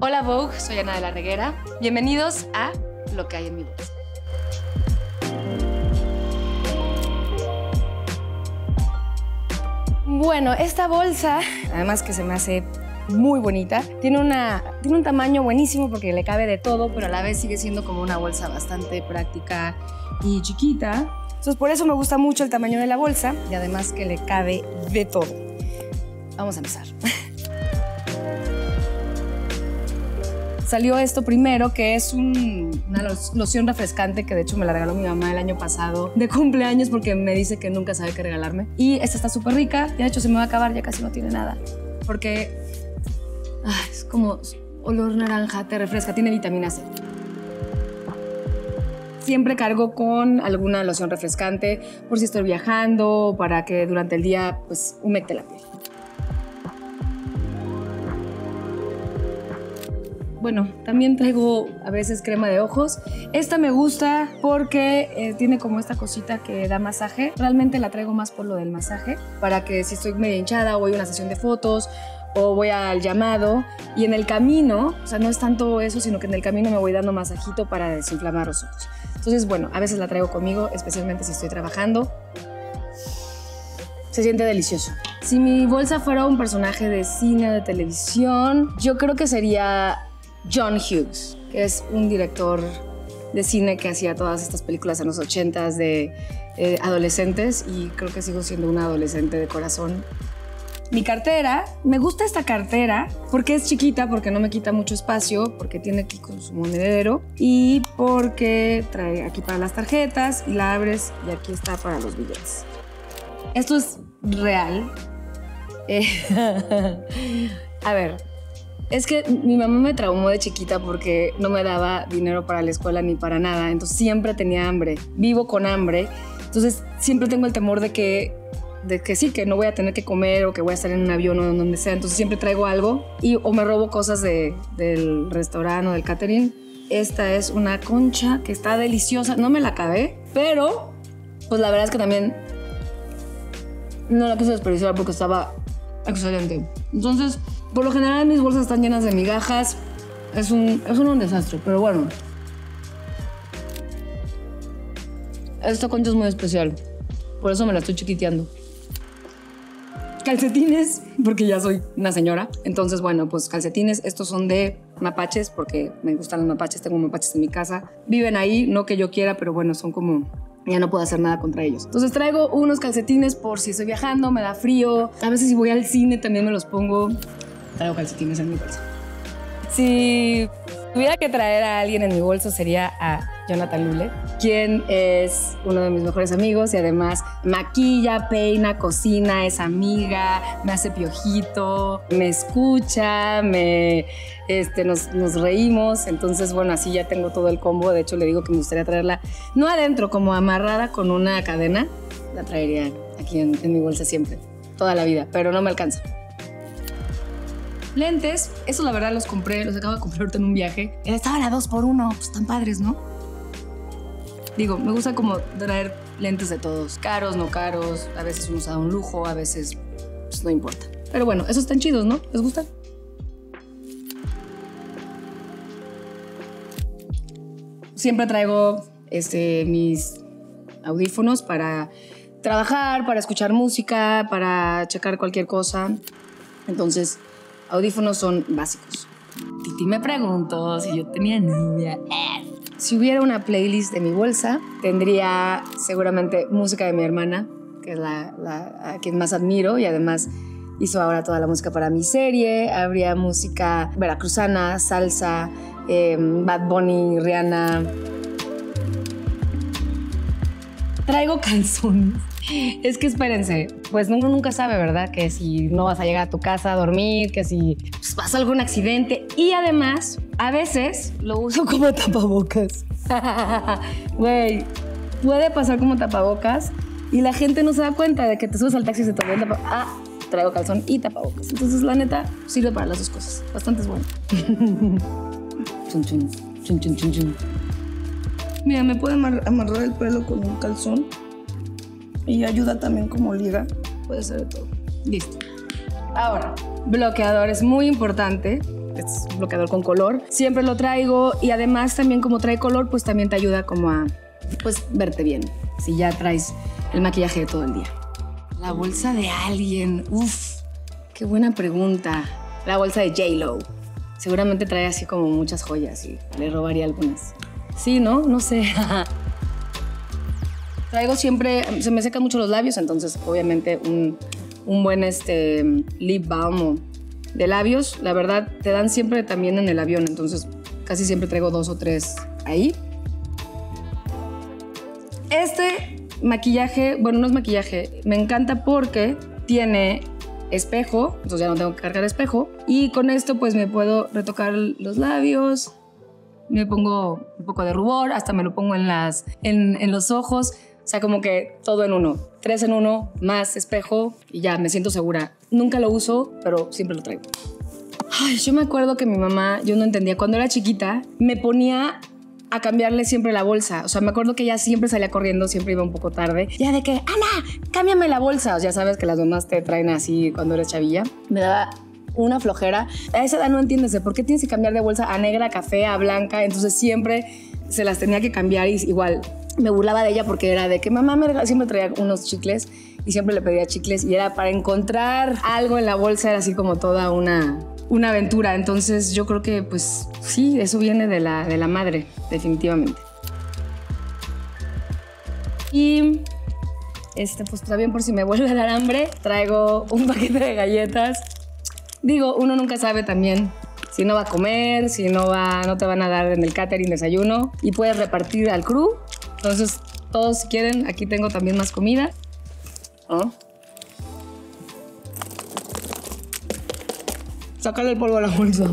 Hola Vogue, soy Ana de la Reguera. Bienvenidos a Lo que hay en mi bolsa. Bueno, esta bolsa, además que se me hace muy bonita, tiene, una, tiene un tamaño buenísimo porque le cabe de todo, pero a la vez sigue siendo como una bolsa bastante práctica y chiquita. Entonces por eso me gusta mucho el tamaño de la bolsa y además que le cabe de todo. Vamos a empezar. Salió esto primero, que es un- una loción refrescante que de hecho me la regaló mi mamá el año pasado de cumpleaños porque me dice que nunca sabe qué regalarme. Y esta está súper rica, ya de hecho se me va a acabar, ya casi no tiene nada. Porque ah, es como olor naranja, te refresca, tiene vitamina C. Siempre cargo con alguna loción refrescante por si estoy viajando, para que durante el día pues humecte la piel. Bueno, también traigo a veces crema de ojos. Esta me gusta porque eh, tiene como esta cosita que da masaje. Realmente la traigo más por lo del masaje, para que si estoy medio hinchada o voy a una sesión de fotos o voy al llamado y en el camino, o sea, no es tanto eso, sino que en el camino me voy dando masajito para desinflamar los ojos. Entonces, bueno, a veces la traigo conmigo, especialmente si estoy trabajando. Se siente delicioso. Si mi bolsa fuera un personaje de cine, de televisión, yo creo que sería John Hughes, que es un director de cine que hacía todas estas películas en los 80s de eh, adolescentes y creo que sigo siendo una adolescente de corazón. Mi cartera, me gusta esta cartera porque es chiquita, porque no me quita mucho espacio, porque tiene aquí con su monedero y porque trae aquí para las tarjetas y la abres y aquí está para los billetes. Esto es real. Eh, a ver, es que mi mamá me traumó de chiquita porque no me daba dinero para la escuela ni para nada, entonces siempre tenía hambre, vivo con hambre, entonces siempre tengo el temor de que, de que sí, que no voy a tener que comer o que voy a estar en un avión o donde sea, entonces siempre traigo algo y o me robo cosas de, del restaurante o del catering. Esta es una concha que está deliciosa, no me la acabé, pero pues la verdad es que también no la quise desperdiciar porque estaba excelente. Entonces, por lo general mis bolsas están llenas de migajas. Es un, es un desastre, pero bueno. Esta concha es muy especial. Por eso me la estoy chiquiteando. Calcetines, porque ya soy una señora. Entonces, bueno, pues calcetines. Estos son de mapaches, porque me gustan los mapaches. Tengo mapaches en mi casa. Viven ahí, no que yo quiera, pero bueno, son como ya no puedo hacer nada contra ellos. Entonces traigo unos calcetines por si estoy viajando, me da frío. A veces si voy al cine también me los pongo. Traigo calcetines en mi bolsa. Si tuviera que traer a alguien en mi bolso sería a Jonathan Lule, quien es uno de mis mejores amigos y además maquilla, peina, cocina, es amiga, me hace piojito, me escucha, me, este, nos, reímos. Entonces, bueno, así ya tengo todo el combo. De hecho, le digo que me gustaría traerla, no adentro, como amarrada con una cadena. La traería aquí en, en mi bolsa siempre, toda la vida, pero no me alcanza. Lentes, eso la verdad los compré, los acabo de comprar ahorita en un viaje. Estaban a dos por uno, pues tan padres, ¿no? Digo, me gusta como traer lentes de todos, caros, no caros, a veces uno usa un lujo, a veces pues no importa. Pero bueno, esos están chidos, ¿no? ¿Les gustan? Siempre traigo este, mis audífonos para trabajar, para escuchar música, para checar cualquier cosa. Entonces, audífonos son básicos. Titi me preguntó si yo tenía novia. Si hubiera una playlist de mi bolsa, tendría seguramente música de mi hermana, que es la, la- a quien más admiro y además hizo ahora toda la música para mi serie. Habría música veracruzana, salsa, eh, Bad Bunny, Rihanna. Traigo calzones. Es que espérense, pues uno nunca sabe, ¿verdad? Que si no vas a llegar a tu casa a dormir, que si pues, pasa algún accidente. Y además, a veces lo uso como tapabocas. Güey, puede pasar como tapabocas y la gente no se da cuenta de que te subes al taxi y se te olvida el tapa- Ah, traigo calzón y tapabocas. Entonces, la neta, sirve para las dos cosas. Bastante es bueno. Chun, chun, chun, chun, chun, chun. Mira, me puede amar- amarrar el pelo con un calzón y ayuda también como liga. Puede ser de todo. Listo. Ahora, bloqueador es muy importante. es un bloqueador con color. Siempre lo traigo y además también como trae color, pues también te ayuda como a pues verte bien. Si ya traes el maquillaje de todo el día. La bolsa de alguien, uff, qué buena pregunta. La bolsa de J-Lo. Seguramente trae así como muchas joyas y le robaría algunas. Sí, ¿no? No sé. Traigo siempre, se me secan mucho los labios, entonces obviamente un, un buen este, lip balm de labios. La verdad, te dan siempre también en el avión, entonces casi siempre traigo dos o tres ahí. Este maquillaje, bueno, no es maquillaje, me encanta porque tiene espejo, entonces ya no tengo que cargar espejo. Y con esto pues me puedo retocar los labios, me pongo un poco de rubor, hasta me lo pongo en, las, en, en los ojos. O sea, como que todo en uno. Tres en uno, más espejo y ya me siento segura. Nunca lo uso, pero siempre lo traigo. Ay, yo me acuerdo que mi mamá, yo no entendía, cuando era chiquita, me ponía a cambiarle siempre la bolsa. O sea, me acuerdo que ella siempre salía corriendo, siempre iba un poco tarde. Ya de que, Ana, cámbiame la bolsa. O sea, ya sabes que las mamás te traen así cuando eres chavilla. Me daba una flojera. A esa edad no entiendes de por qué tienes que cambiar de bolsa a negra, a café, a blanca. Entonces siempre se las tenía que cambiar y igual me burlaba de ella porque era de que mamá siempre traía unos chicles y siempre le pedía chicles y era para encontrar algo en la bolsa, era así como toda una, una aventura. Entonces yo creo que pues sí, eso viene de la, de la madre, definitivamente. Y este, pues también por si me vuelve a dar hambre, traigo un paquete de galletas. Digo, uno nunca sabe también si no va a comer, si no, va, no te van a dar en el catering desayuno y puedes repartir al crew. Entonces, todos si quieren, aquí tengo también más comida. ¿Oh? Sácale el polvo a la bolsa.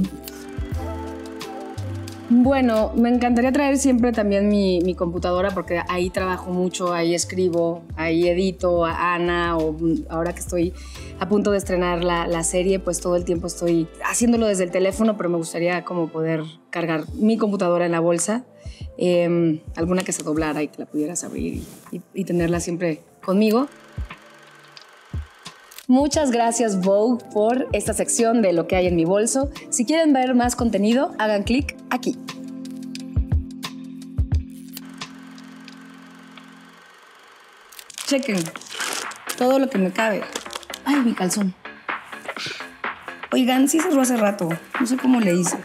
Bueno, me encantaría traer siempre también mi, mi, computadora porque ahí trabajo mucho, ahí escribo, ahí edito a Ana o ahora que estoy a punto de estrenar la, la, serie, pues todo el tiempo estoy haciéndolo desde el teléfono, pero me gustaría como poder cargar mi computadora en la bolsa, eh, alguna que se doblara y que la pudieras abrir y, y, y tenerla siempre conmigo. Muchas gracias Vogue por esta sección de lo que hay en mi bolso. Si quieren ver más contenido, hagan clic aquí. Chequen todo lo que me cabe. Ay, mi calzón. Oigan, sí cerró hace rato. No sé cómo le hice.